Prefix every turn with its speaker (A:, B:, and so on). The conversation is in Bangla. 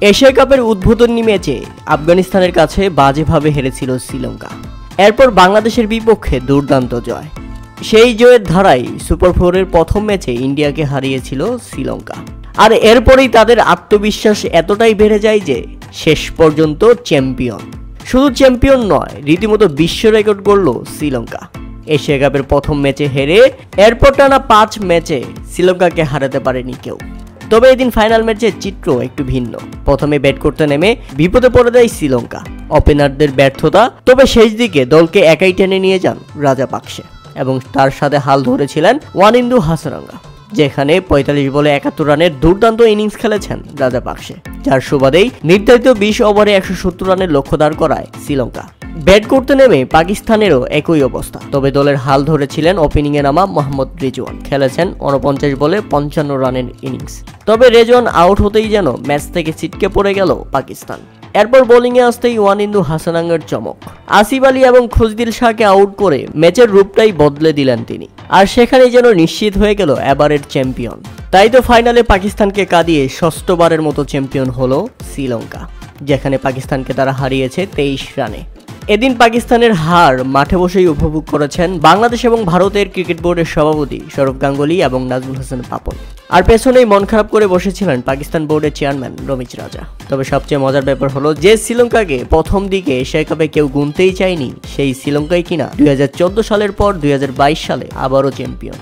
A: এশিয়া কাপের উদ্বোধনী ম্যাচে আফগানিস্তানের কাছে বাজেভাবে হেরেছিল শ্রীলঙ্কা। এরপর বাংলাদেশের বিপক্ষে দুর্দান্ত জয়। সেই জয়ের ধারায় সুপার ফোরের প্রথম ম্যাচে ইন্ডিয়াকে হারিয়েছিল শ্রীলঙ্কা। আর এরপরেই তাদের আত্মবিশ্বাস এতটাই বেড়ে যায় যে শেষ পর্যন্ত চ্যাম্পিয়ন। শুধু চ্যাম্পিয়ন নয়, রীতিমতো বিশ্ব রেকর্ড করল শ্রীলঙ্কা। এশিয়া কাপের প্রথম ম্যাচে হেরে এরপর টানা পাঁচ ম্যাচে শ্রীলঙ্কাকে হারাতে পারেনি কেউ। তবে এদিন ফাইনাল ম্যাচের চিত্র একটু ভিন্ন। প্রথমে ব্যাট করতে নেমে বিপদে পড়ে দেয় শ্রীলঙ্কা। ওপেনারদের ব্যর্থতা, তবে শেষ দিকে দলকে একাই টেনে নিয়ে যান রাজা পাকসে এবং তার সাথে হাল ধরেছিলেন ওয়ানিন্দু হাসারাঙ্গা, যেখানে পঁয়তাল্লিশ বলে একাত্তর রানের দুর্দান্ত ইনিংস খেলেছেন রাজা পাকসে যার সুবাদেই নির্ধারিত বিশ ওভারে একশো সত্তর রানের লক্ষ্য দাঁড় করায় শ্রীলঙ্কা। ব্যাট করতে নেমে পাকিস্তানেরও একই অবস্থা। তবে দলের হাল ধরেছিলেন ওপেনিংয়ে নামা মোহাম্মদ রিজওয়ান। খেলেছেন উনপঞ্চাশ বলে পঞ্চান্ন রানের ইনিংস। তবে রেজওয়ান আউট হতেই যেন ম্যাচ থেকে ছিটকে পড়ে গেল পাকিস্তান। এরপর বোলিংয়ে আসতেই ওয়ানিন্দু হাসানাঙ্গের চমক। আসিফ আলী এবং খুজদিল শাহকে আউট করে ম্যাচের রূপটাই বদলে দিলেন তিনি। আর সেখানেই যেন নিশ্চিত হয়ে গেল এবারের চ্যাম্পিয়ন। তাই তো ফাইনালে পাকিস্তানকে কাঁদিয়ে ষষ্ঠবারের মতো চ্যাম্পিয়ন হলো শ্রীলঙ্কা, যেখানে পাকিস্তানকে তারা হারিয়েছে তেইশ রানে। এদিন পাকিস্তানের হার মাঠে বসেই উপভোগ করেছেন বাংলাদেশ এবং ভারতের ক্রিকেট বোর্ডের সভাপতি সৌরভ গাঙ্গুলি এবং নাজমুল হাসান পাপন। আর পেছনেই মন খারাপ করে বসেছিলেন পাকিস্তান বোর্ডের চেয়ারম্যান রমিজ রাজা। তবে সবচেয়ে মজার ব্যাপার হলো যে শ্রীলঙ্কাকে প্রথম দিকে এশিয়া কাপে কেউ গুনতেই চায়নি, সেই শ্রীলঙ্কাই কিনা দুই হাজার চোদ্দ সালের পর দুই হাজার বাইশ সালে আবারও চ্যাম্পিয়ন